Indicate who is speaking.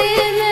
Speaker 1: तेरे